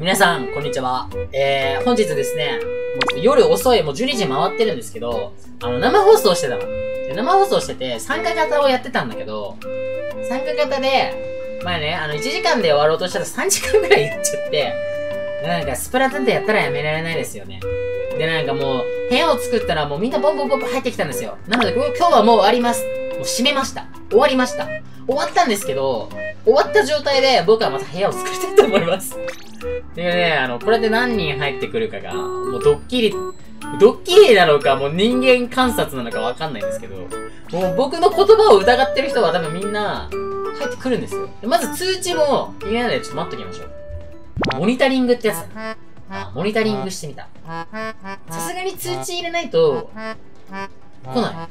皆さん、こんにちは。えー、本日ですね、もう夜遅い、もう12時回ってるんですけど、あの、生放送してたの。で生放送してて、参加型をやってたんだけど、参加型で、まあね、あの、1時間で終わろうとしたら3時間ぐらいやっちゃって、なんか、スプラトゥーンでやったらやめられないですよね。で、なんかもう、部屋を作ったらもうみんなボンボンボンボン入ってきたんですよ。なので、今日はもう終わります。もう閉めました。終わりました。終わったんですけど、終わった状態で僕はまた部屋を作りたいと思います。でね、あの、これで何人入ってくるかが、もうドッキリ、ドッキリなのか、もう人間観察なのかわかんないんですけど、もう僕の言葉を疑ってる人は多分みんな、入ってくるんですよ。まず通知も入れないでちょっと待っときましょう。モニタリングってやつモニタリングしてみた。さすがに通知入れないと、来な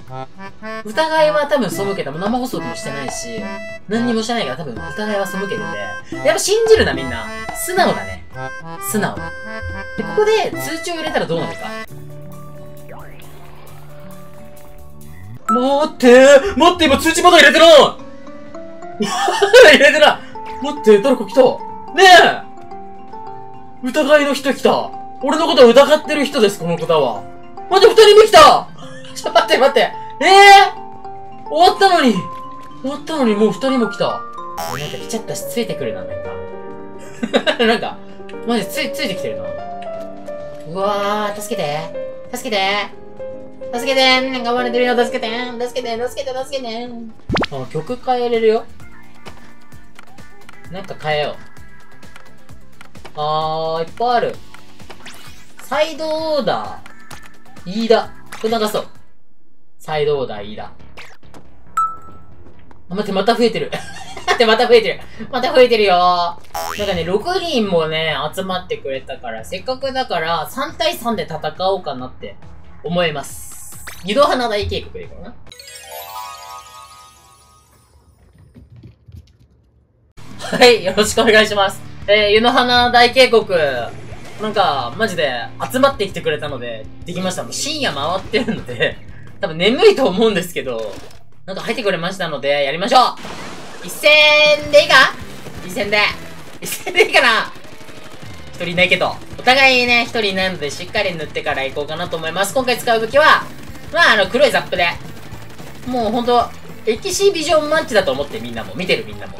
い。疑いは多分背けた。生放送もしてないし、何にもしてないから多分疑いは背けてて。やっぱ信じるなみんな。素直だね。素直。で、ここで通知を入れたらどうなるか。待って待って今通知まだ入れてない 入れてない待って誰か来たねえ疑いの人来た俺のことを疑ってる人です、この方は。待って、二人目来たちょっと、待って待って。ええー、終わったのに終わったのにもう二人も来た。なんか来ちゃったし、ついてくるな、なんか。なんか、マジつ、ついてきてるな。うわー、助けて。助けて。助けてなんか割れてるよ、助けて助けて助けて助けてあ、曲変えれるよ。なんか変えよう。あー、いっぱいある。サイドオーダー。飯田。これ流そう。サイドオーダー飯田。あ、待って、また増えてる。待って、また増えてる。また増えてるよなんかね、6人もね、集まってくれたから、せっかくだから、3対3で戦おうかなって思います。二度花大計画でいいかな。はい、よろしくお願いします。えー、湯の花大渓谷、なんか、マジで集まってきてくれたので、できました。もう深夜回ってるので、多分眠いと思うんですけど、なんか入ってくれましたので、やりましょう一戦でいいか？一戦で。一戦でいいかな？一人いないけど。お互いね、一人いないので、しっかり塗ってから行こうかなと思います。今回使う武器は、まあ、あの、黒いザップで。もうほんと、エキシビジョンマッチだと思ってみんなも。見てるみんなも。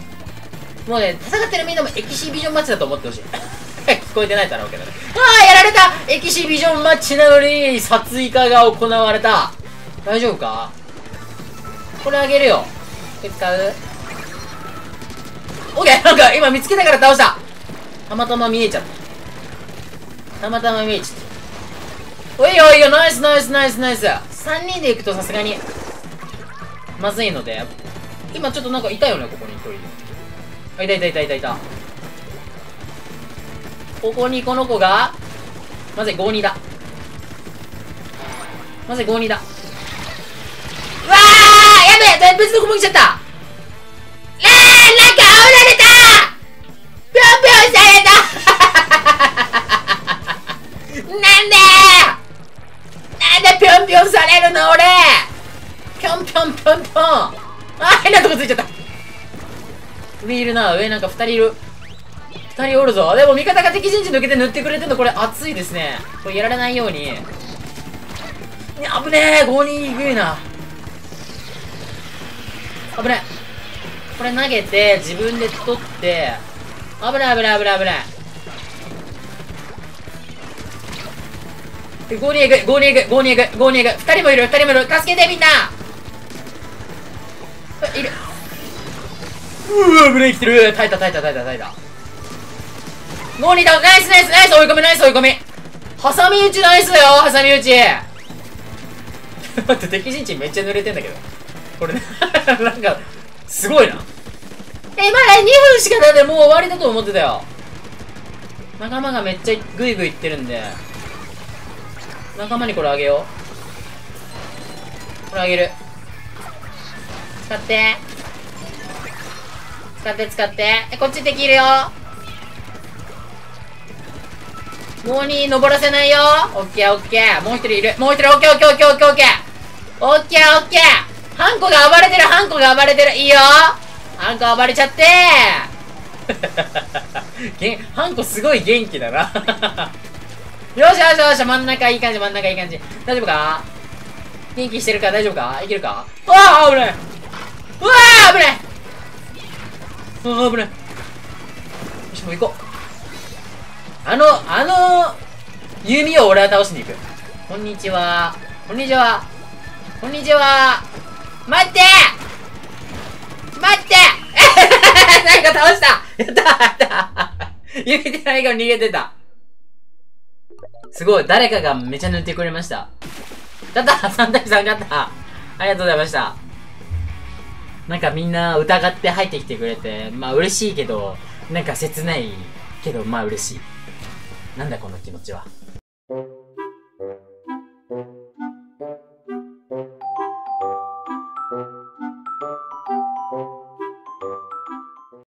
もうね、戦ってるみんなもエキシビジョンマッチだと思ってほしい。聞こえてないだろうけどね。ああ、やられたエキシビジョンマッチなのに、殺意化が行われた。大丈夫か？これあげるよ。これ使うオッケーなんか今見つけたから倒したたまたま見えちゃった。たまたま見えちゃった。おいおいよ、ナイスナイスナイスナイス !3 人で行くとさすがに、まずいので、今ちょっとなんかいたよね、ここに一人。あ、いたいたいたいたいた。ここにこの子が、まずい52だ。まずい52だ。べえ別の子も来ちゃったあーなんか煽られたぴょんぴょんされたなんで？なんでぴょんぴょんされるの俺？ぴょんぴょんぴょんぴょんあ変なとこついちゃった上いるな。上なんか二人いる。二人おるぞ。でも味方が敵陣地抜けて塗ってくれてるのこれ熱いですね。これやられないように。危ねえ !5 人いくいな。危ねえ。これ投げて、自分で取って、危ない危ない危ない危ない。5人行く、5人行く、5人行く、5人行く。2人もいる、2人もいる。助けてみんないる。うわ、ブレーキてる耐えた耐えた耐えた耐えた。ゴーニーだナイスナイスナイス追い込みナイス追い込み挟み撃ちナイスだよ挟み撃ち 待って敵陣地めっちゃ濡れてんだけど。これ なんか、すごいな。え、まだ2分しかだってもう終わりだと思ってたよ。仲間がめっちゃグイグイいってるんで。仲間にこれあげよう。これあげる。使って。使って使って。え、こっち敵いるよ。もうに登らせないよ。オッケーオッケー。もう一人いる。もう一人オッケーオッケーオッケーオッケーオッケー。オッケーオッケー。ハンコが暴れてるハンコが暴れてる。いいよ。ハンコ暴れちゃって ハンコすごい元気だな。よしよしよし、真ん中いい感じ、真ん中いい感じ。大丈夫か？元気してるか？大丈夫か？いけるか？うわあ危ないうわあ危ないうわ危ないよし、もう行こう。あの、あの、弓を俺は倒しに行く。こんにちは。こんにちは。こんにちは。待って待って なんか倒したやったやった言えてないから逃げてた。すごい、誰かがめちゃ塗ってくれました。勝った !3 対3勝ったありがとうございました。なんかみんな疑って入ってきてくれて、まあ嬉しいけど、なんか切ないけど、まあ嬉しい。なんだこの気持ちは。